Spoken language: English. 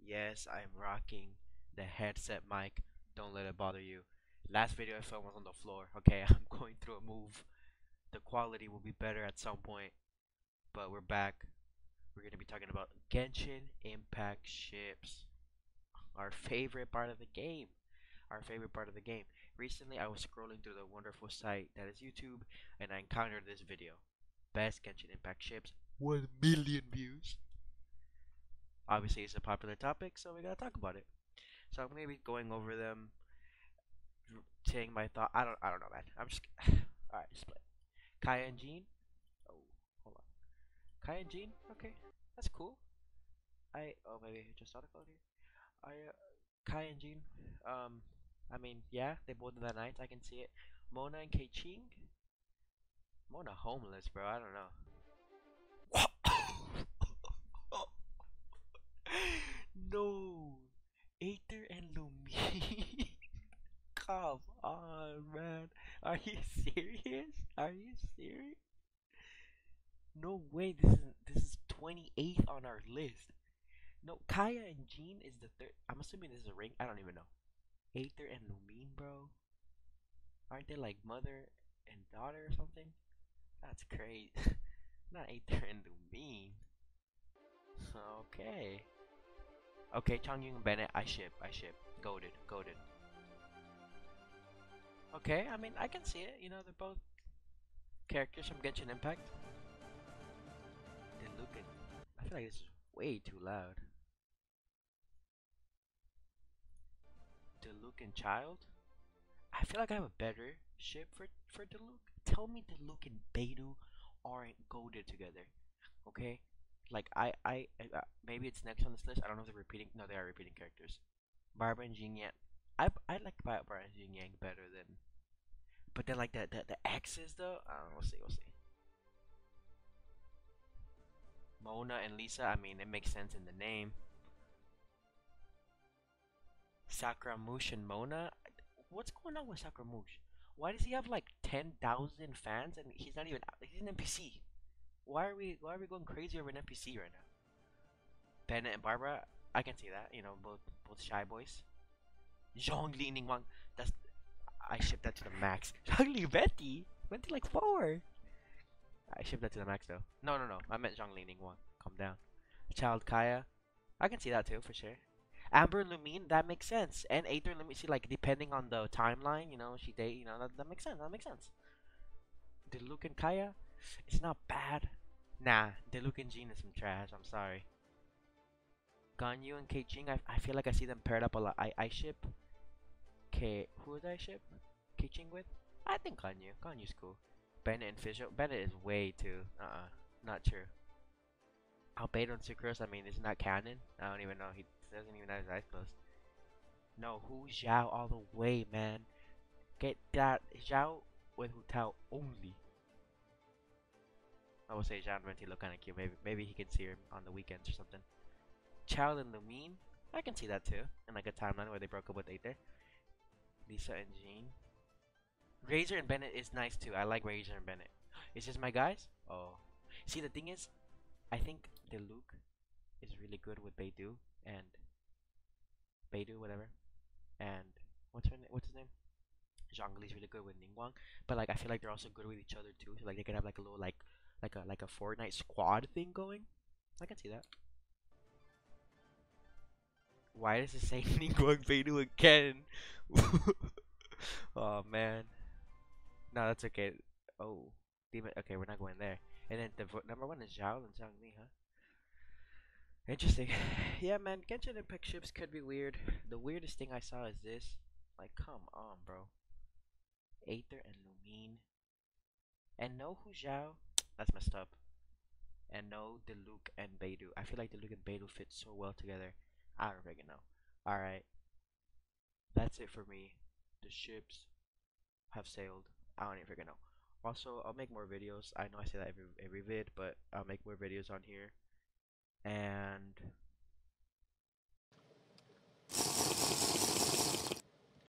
Yes, I'm rocking the headset mic. Don't let it bother you. Last video I filmed was on the floor. Okay, I'm going through a move. The quality will be better at some point, but we're back. We're gonna be talking about Genshin Impact ships. Our favorite part of the game. Our favorite part of the game. Recently, I was scrolling through the wonderful site that is YouTube, and I encountered this video. Best Genshin Impact ships. 1 million views. Obviously, it's a popular topic, so we gotta talk about it. So I'm gonna be going over them, saying my thought. I don't, I don't know, man. I'm just. All right, split. Kaeya and Jean. Oh, hold on. Kaeya and Jean. Okay, that's cool. I oh maybe just autocode here. I uh, Kai and Jean. Um, I mean yeah, they both in that night. I can see it. Mona and Keqing. Mona homeless, bro. I don't know. No, Aether and Lumi. Come on, man. Are you serious? Are you serious? No way. This is this is 28th on our list. No, Kaeya and Jean is the third. I'm assuming this is a ring. I don't even know. Aether and Lumine, bro. Aren't they like mother and daughter or something? That's crazy. Not Aether and Lumine. Okay. Okay, Chongyun and Bennett, I ship, I ship. Goaded, goaded. Okay, I mean, I can see it. You know, they're both characters from Genshin Impact. They're looking. I feel like this is way too loud. Diluc and Childe? I feel like I have a better ship for for Diluc. Tell me Diluc and Beidou aren't goaded together. Okay? Like I I, I uh, maybe it's next on this list. I don't know if they're repeating. No, they are repeating characters. Barbara and Jing Yang. I I like Barbara and Jing Yang better than. But then like the the the X's though. I don't know. We'll see. We'll see. Mona and Lisa. I mean, it makes sense in the name. Scaramouche and Mona. What's going on with Scaramouche? Why does he have like ten thousand fans and he's not even he's an NPC? Why are we why are we going crazy over an NPC right now? Bennett and Barbara, I can see that. You know, both both shy boys. Zhongli Wang. that's I shipped that to the max. Zhongli Betty went to like four. I shipped that to the max though. No, no, no. I meant Zhongli Wang. Calm down. Childe Kaeya, I can see that too for sure. Amber Lumine, that makes sense. And Aether Lumine, see, like, depending on the timeline, you know, she date, you know, that, that makes sense. That makes sense. Diluc and Kaeya, it's not bad. Nah, Diluc and Jean is some trash. I'm sorry. Ganyu and Kei I, I feel like I see them paired up a lot. I, I ship. K, who would I ship? Keqing with? I think Ganyu. Ganyu's cool. Bennett and Fischl. Bennett is way too. Uh uh. Not true. Albedo and Sucrose, I mean, isn't canon? I don't even know. He doesn't even have his eyes closed. No, Hu Zhao all the way, man. Get that Xiao with Hu Tao only. I will say and Venti look kind of cute. Maybe maybe he can see her on the weekends or something. Childe and Lumine, I can see that too. In like a timeline where they broke up with Aether. Lisa and Jean. Razor and Bennett is nice too. I like Razor and Bennett. Is this my guys? Oh. See, the thing is, I think Diluc is really good with Beidou and Beidou, whatever. And what's her name? What's his name? Zhongli's really good with Ningguang, but like I feel like they're also good with each other too. So like they could have like a little like like a like a Fortnite squad thing going. I can see that. Why does it say Ningguang Beidou again? oh man. No, that's okay. Oh, demon. Okay, we're not going there. And then the number one is Xiao and Zhongli, huh? Interesting. yeah, man, Genshin Impact ships could be weird. The weirdest thing I saw is this. Like, come on, bro. Aether and Lumine. And no Hu Zhao. That's messed up. And no, the Luke and Beidou. I feel like Diluc and Beidou fit so well together. I don't freaking know. Alright. That's it for me. The ships have sailed. I don't even freaking know. Also, I'll make more videos. I know I say that every, every vid, but I'll make more videos on here. And...